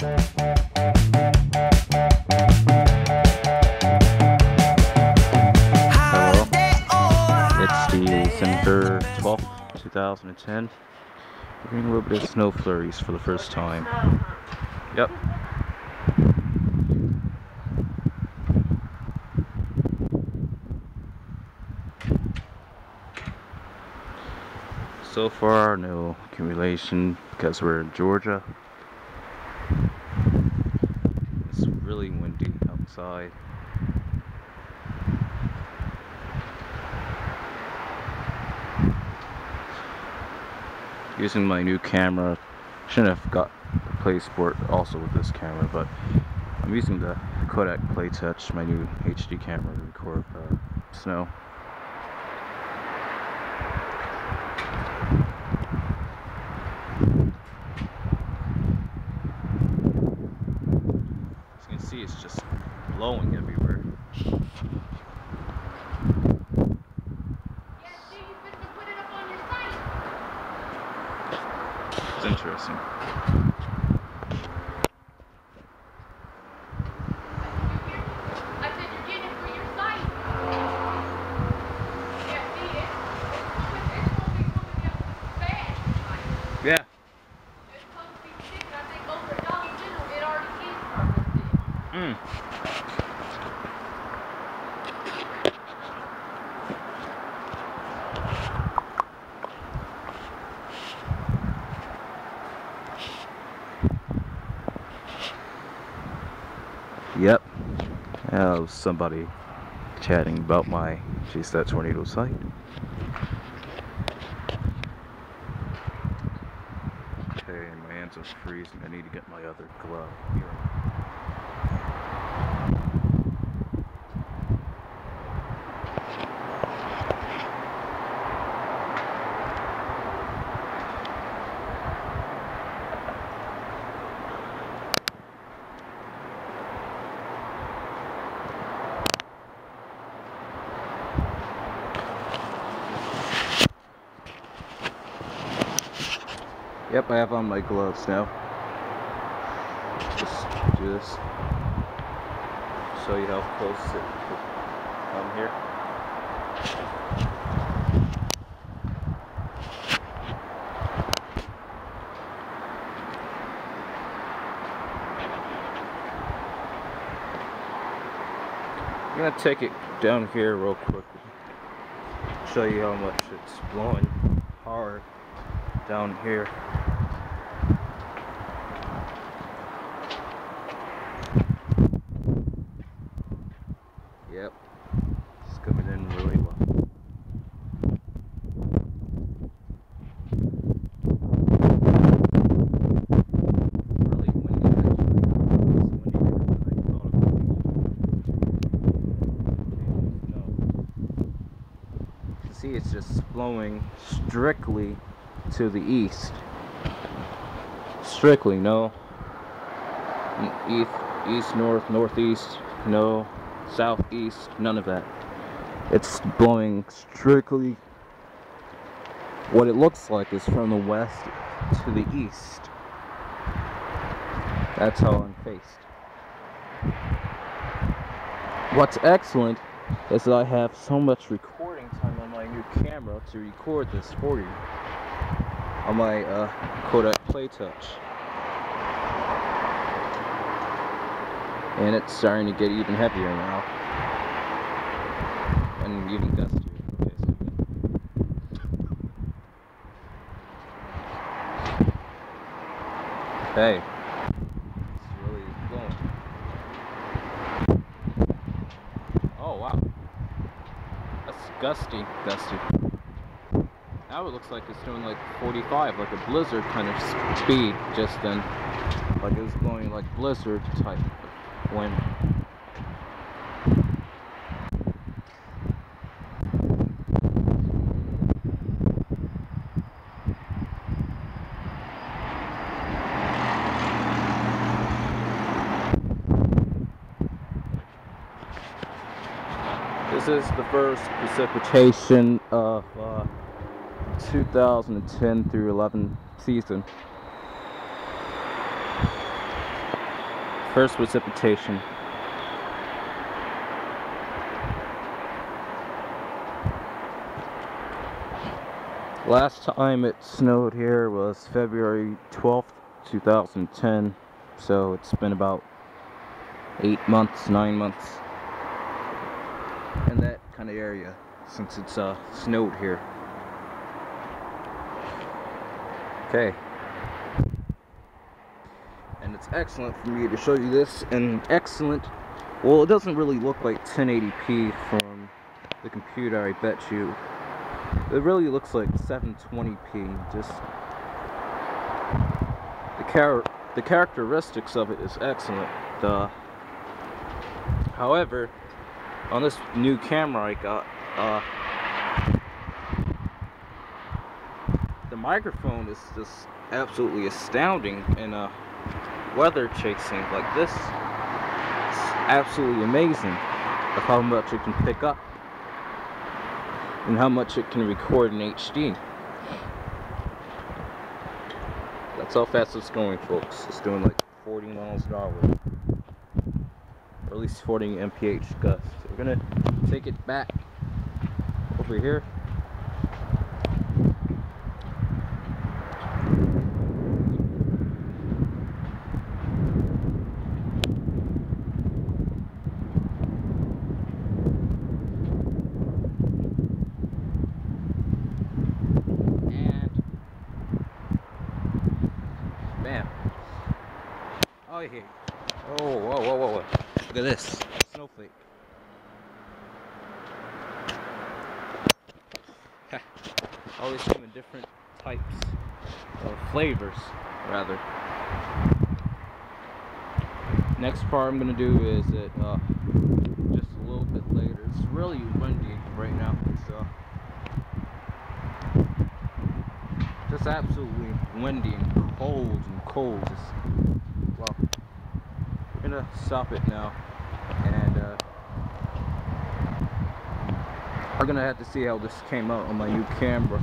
Hello. It's the December 12th, 2010. We're getting a little bit of snow flurries for the first time. Yep. So far, no accumulation because we're in Georgia. It's really windy outside. Using my new camera, shouldn't have got PlaySport also with this camera, but I'm using the Kodak PlayTouch, my new HD camera to record uh, snow. As you can see, it's just blowing everywhere. It's interesting. I said you're getting it for your site. Yeah, see it. It's supposed to be coming up fast. Like, Yeah. It's supposed to be thick. I think over at Dollar General, it already is perfect thick. Mm. Yep. Uh, somebody chatting about my Chase That tornado site. Okay, my hands are freezing. I need to get my other glove here. Yep, I have on my gloves now. Just do this. Show you how close it come here. I'm gonna take it down here real quick. Show you how much it's blowing hard down here. Yep, it's coming in really well. See it's just flowing strictly to the east. Strictly, no. East, east, north, northeast, no. Southeast, none of that. It's blowing strictly. What it looks like is from the west to the east. That's how I'm faced. What's excellent is that I have so much recording time on my new camera to record this for you on my uh, Kodak PlayTouch. And it's starting to get even heavier now. And even gustier. Hey. It's really blowing. Oh wow. That's gusty, gusty. Now it looks like it's doing like 45, like a blizzard kind of speed just then. Like it was blowing like blizzard type of wind. This is the first precipitation of uh, 2010 through 11 season. First precipitation. Last time it snowed here was February 12th, 2010. So it's been about eight months, nine months in that kind of area since it's uh, snowed here. Okay. And it's excellent for me to show you this and excellent, well it doesn't really look like 1080p from the computer I bet you. It really looks like 720p, just the char the characteristics of it is excellent. The however, on this new camera I got, uh, microphone is just absolutely astounding in a weather chasing like this. It's absolutely amazing of how much it can pick up and how much it can record in HD. That's how fast it's going, folks. It's doing like 40 miles an hour. Or at least 40 mph gust. We're gonna take it back over here. Oh, yeah. Oh, whoa, whoa, whoa, whoa. Look at this. Snowflake. Always come in different types of flavors, rather. Next part I'm gonna do is it uh, just a little bit later. It's really windy right now. So just absolutely windy and cold and cold. Just, well, we're gonna stop it now, and uh, we're gonna have to see how this came out on my new camera.